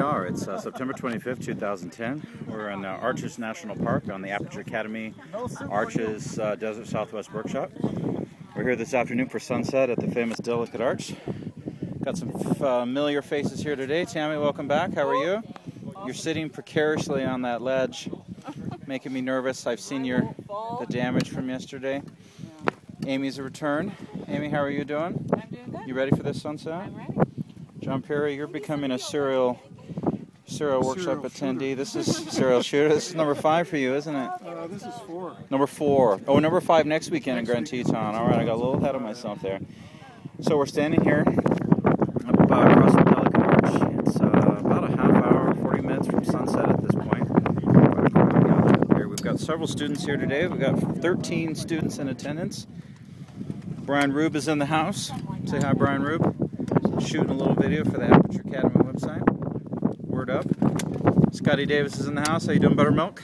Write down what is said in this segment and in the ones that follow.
are. It's uh, September 25th, 2010. We're in uh, Arches National Park on the Aperture Academy Arches uh, Desert Southwest Workshop. We're here this afternoon for sunset at the famous Delicate Arch. Got some familiar faces here today. Tammy, welcome back. How are you? You're sitting precariously on that ledge, making me nervous. I've seen your the damage from yesterday. Amy's a return. Amy, how are you doing? I'm doing good. You ready for this sunset? I'm ready. John Perry, you're becoming a serial serial workshop attendee. This is serial shooter. This is number five for you, isn't it? Uh, this is four. Number four. Oh, number five next weekend in Grand Teton. All right, I got a little ahead of myself there. So we're standing here up uh, across the Delicate Arch. It's uh, about a half hour, 40 minutes from sunset at this point. Here we've got several students here today. We've got 13 students in attendance. Brian Rueb is in the house. Say hi, Brian Rueb. Shooting a little video for the Aperture Academy website. Word up. Scotty Davis is in the house. How you doing, Buttermilk?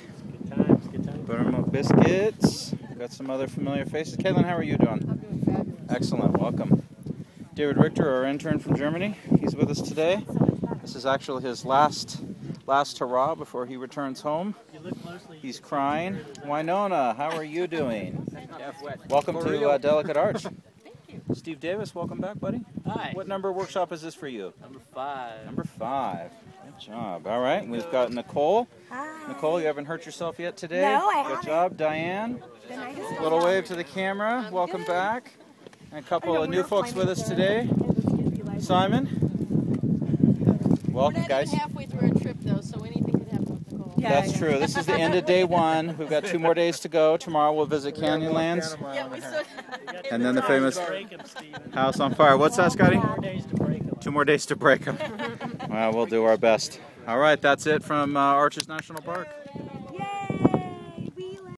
Good times, good times. Buttermilk biscuits. Got some other familiar faces. Caitlin, how are you doing? I'm doing fabulous. Excellent. Welcome. David Richter, our intern from Germany. He's with us today. This is actually his last last hurrah before he returns home. You look closely. He's crying. Winona, how are you doing? Welcome to uh, Delicate Arch. Thank you. Steve Davis, welcome back, buddy. Hi. What number workshop is this for you? Number five. Number five. Good job. All right, we've got Nicole. Hi. Nicole, you haven't hurt yourself yet today? No, I Good haven't. job, Diane. The Little young. wave to the camera. Welcome back. And a couple know, of new folks with us today. it was gonna be like- Simon. We're Welcome, guys. halfway through our trip, though, so anything could happen with Nicole. Yeah, That's yeah. true. This is the end of day one. We've got two more days to go. Tomorrow we'll visit Canyonlands. Yeah, we still. And then the famous Break 'em, Steven. House on Fire. What's that, Scotty? Four days to break 'em. Two more days to break them. well, we'll do our best. All right, that's it from uh, Arches National Park.